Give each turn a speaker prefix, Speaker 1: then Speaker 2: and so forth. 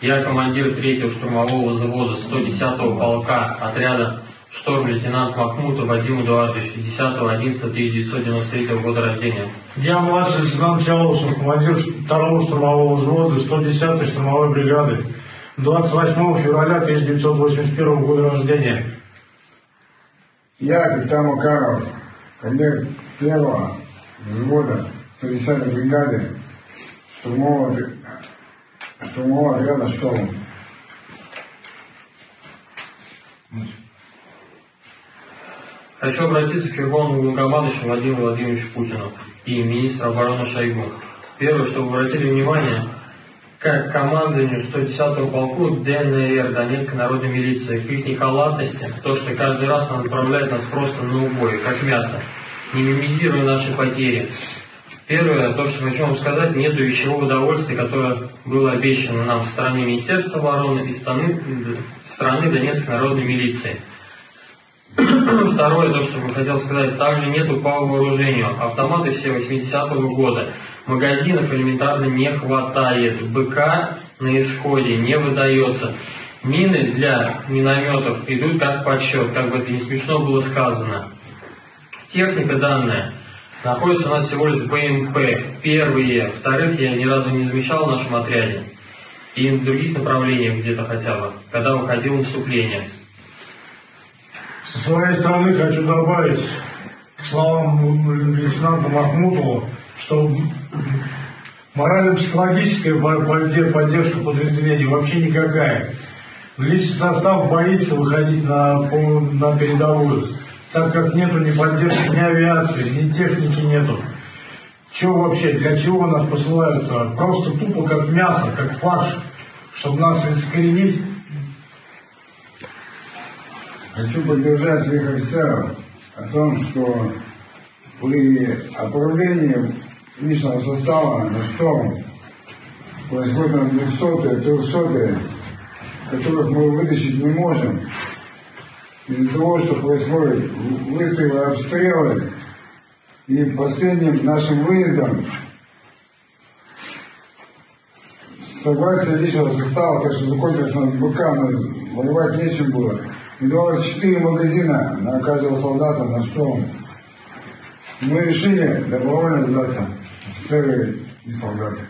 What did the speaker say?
Speaker 1: Я командир 3-го штурмового взвода 110-го полка отряда шторм-лейтенант Махмутов Вадим Эдуардович, 10.11.1993 года рождения.
Speaker 2: Я младший лейтенант Чаловский, командир второго штурмового взвода 110-й штурмовой бригады. 28 февраля 1981 года рождения.
Speaker 3: Я, капитан Макаров, командир первого взвода 110-й бригады штурмового, штурмового отряда «Шторм».
Speaker 1: Хочу обратиться к Верховному Главнокомандующему Владимиру Владимировичу Путину и министру обороны Шойгу. Первое, что вы обратили внимание, как командованию 110-го полку ДНР, Донецкой народной милиции, к их халатности, то, что каждый раз она отправляет нас просто на убой, как мясо, не мимизируя наши потери. Первое, то, что хочу вам сказать, нет вещевого удовольствия, которое было обещано нам в стороне Министерства обороны и страны, страны Донецкой народной милиции. Второе, то, что бы хотел сказать, также нету по вооружению. Автоматы все 80-го года. Магазинов элементарно не хватает. БК на исходе не выдается. Мины для минометов идут как подсчет, как бы это не смешно было сказано. Техника данная находится у нас всего лишь БМП. Первые, вторых я ни разу не замечал в нашем отряде. И в других направлениях где-то хотя бы, когда выходило наступление.
Speaker 2: Со своей стороны хочу добавить к словам лейтенанта Махмутова, что морально-психологическая по- подде- поддержка подразделений вообще никакая. Личный состав боится выходить на, на передовую, так как нету ни поддержки, ни авиации, ни техники нету. Чего вообще, для чего нас посылают? -то? Просто тупо как мясо, как фарш, чтобы нас искоренить.
Speaker 3: Хочу поддержать своих офицеров о том, что при отправлении личного состава на шторм происходит на 200 300 которых мы вытащить не можем. Из-за того, что происходят выстрелы, обстрелы, и последним нашим выездом согласие личного состава, так что закончилось у нас БК, нас воевать нечем было. И давалось 4 магазина на каждого солдата, на что мы решили добровольно сдаться, офицеры и солдаты.